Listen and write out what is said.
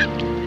you